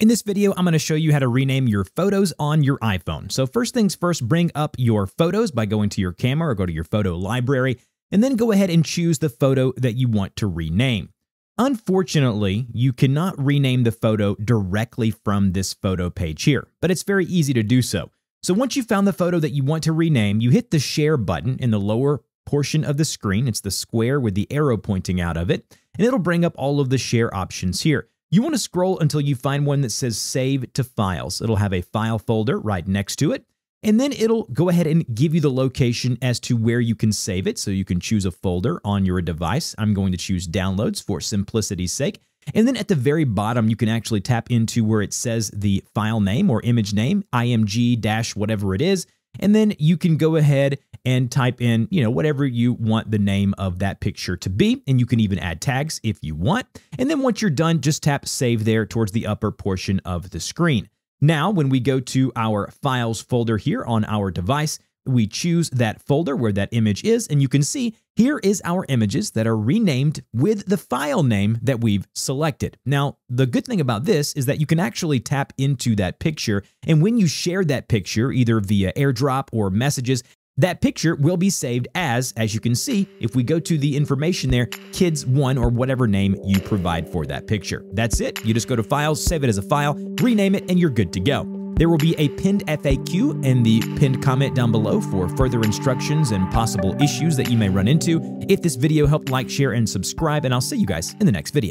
In this video, I'm going to show you how to rename your photos on your iPhone. So first things first, bring up your photos by going to your camera or go to your photo library, and then go ahead and choose the photo that you want to rename. Unfortunately, you cannot rename the photo directly from this photo page here, but it's very easy to do so. So once you've found the photo that you want to rename, you hit the share button in the lower portion of the screen. It's the square with the arrow pointing out of it, and it'll bring up all of the share options here. You want to scroll until you find one that says Save to Files. It'll have a file folder right next to it. And then it'll go ahead and give you the location as to where you can save it. So you can choose a folder on your device. I'm going to choose Downloads for simplicity's sake. And then at the very bottom, you can actually tap into where it says the file name or image name, img dash whatever it is. And then you can go ahead and type in, you know, whatever you want the name of that picture to be. And you can even add tags if you want. And then once you're done, just tap save there towards the upper portion of the screen. Now, when we go to our files folder here on our device, we choose that folder where that image is, and you can see here is our images that are renamed with the file name that we've selected. Now, the good thing about this is that you can actually tap into that picture, and when you share that picture, either via airdrop or messages, that picture will be saved as, as you can see, if we go to the information there, kids1 or whatever name you provide for that picture. That's it. You just go to Files, save it as a file, rename it, and you're good to go. There will be a pinned FAQ in the pinned comment down below for further instructions and possible issues that you may run into. If this video helped, like, share, and subscribe, and I'll see you guys in the next video.